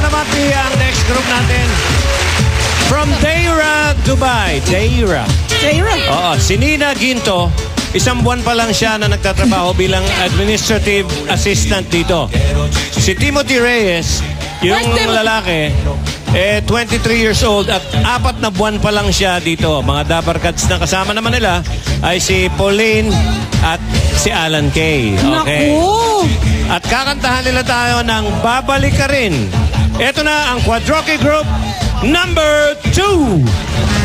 naman Pi, ang next group natin. From Deira, Dubai. Deira. Sarah. Oo, si Nina Ginto, isang buwan pa lang siya na nagtatrabaho bilang administrative assistant dito. Si Timothy Reyes, yung lalaki, eh 23 years old at apat na buwan pa lang siya dito. Mga Dabarkats na kasama naman nila ay si Pauline at si Alan Kay. Okay. Naku. At kakantahan nila tayo ng Babalik Ka Rin. Ito na ang Quadroke Group number 2.